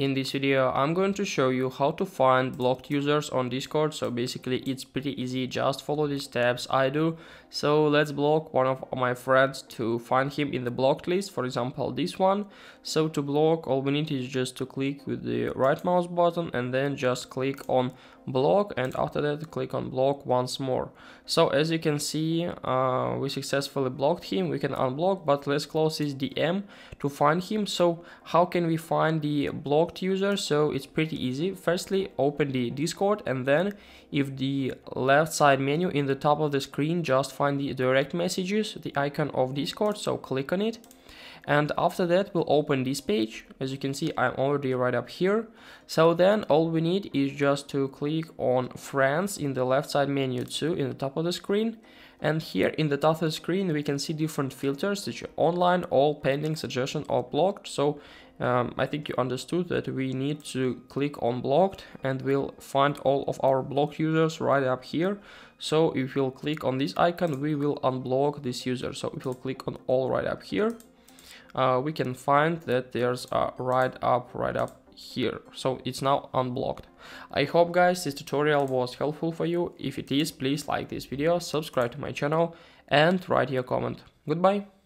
In this video, I'm going to show you how to find blocked users on Discord. So basically, it's pretty easy. Just follow these steps I do. So let's block one of my friends to find him in the blocked list. For example, this one. So to block, all we need is just to click with the right mouse button and then just click on block and after that click on block once more so as you can see uh, we successfully blocked him we can unblock but let's close his dm to find him so how can we find the blocked user so it's pretty easy. Firstly open the discord and then if the left side menu in the top of the screen just find the direct messages the icon of discord so click on it and after that we'll open this page. As you can see I'm already right up here. So then all we need is just to click on friends in the left side menu too in the top of the screen. And here in the top of the screen we can see different filters such as online all pending suggestion or blocked. So um, I think you understood that we need to click on blocked and we'll find all of our blocked users right up here. So if we'll click on this icon, we will unblock this user. So if we'll click on all right up here, uh, we can find that there's a right up, right up here. So it's now unblocked. I hope guys this tutorial was helpful for you. If it is, please like this video, subscribe to my channel and write your comment. Goodbye.